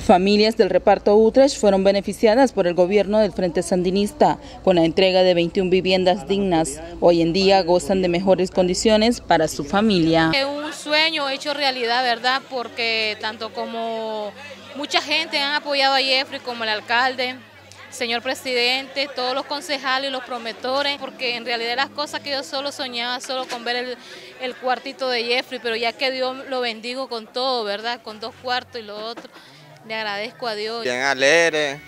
Familias del reparto Utrecht fueron beneficiadas por el gobierno del Frente Sandinista con la entrega de 21 viviendas dignas. Hoy en día gozan de mejores condiciones para su familia. Es un sueño hecho realidad, ¿verdad? Porque tanto como mucha gente han apoyado a Jeffrey como el alcalde, señor presidente, todos los concejales y los prometores, porque en realidad las cosas que yo solo soñaba, solo con ver el, cuartito de Jeffrey, pero ya que Dios lo bendigo con todo, ¿verdad? Con dos cuartos y lo otro, le agradezco a Dios. Bien alegre,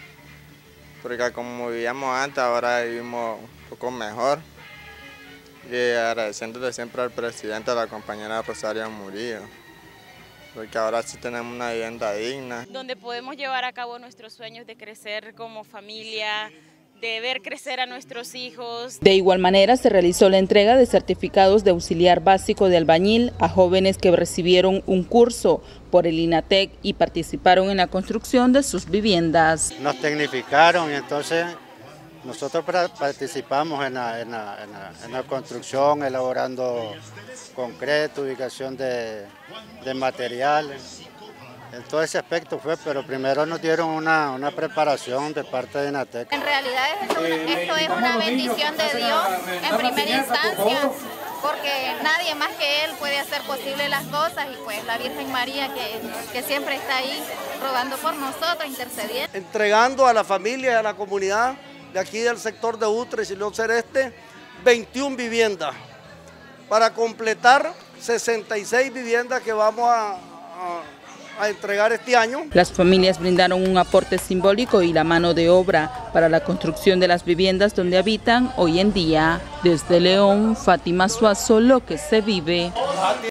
porque como vivíamos antes, ahora vivimos un poco mejor. Y agradeciéndole siempre al presidente, a la compañera Rosario Murillo porque ahora sí tenemos una vivienda digna. Donde podemos llevar a cabo nuestros sueños de crecer como familia, de ver crecer a nuestros hijos. De igual manera se realizó la entrega de certificados de auxiliar básico de albañil a jóvenes que recibieron un curso por el INATEC y participaron en la construcción de sus viviendas. Nos tecnificaron y entonces nosotros participamos en la, en la construcción, elaborando concreto, ubicación de, de materiales. En todo ese aspecto fue, pero primero nos dieron una, una preparación de parte de INATEC. En realidad esto, esto es una bendición de Dios en primera instancia, porque nadie más que Él puede hacer posible las cosas y pues la Virgen María que, que siempre está ahí rogando por nosotros, intercediendo. Entregando a la familia y a la comunidad de aquí del sector de Utres y León Celeste 21 viviendas para completar 66 viviendas que vamos a, entregar este año. Las familias brindaron un aporte simbólico y la mano de obra para la construcción de las viviendas donde habitan hoy en día. Desde León, Fátima Suazo, lo que se vive.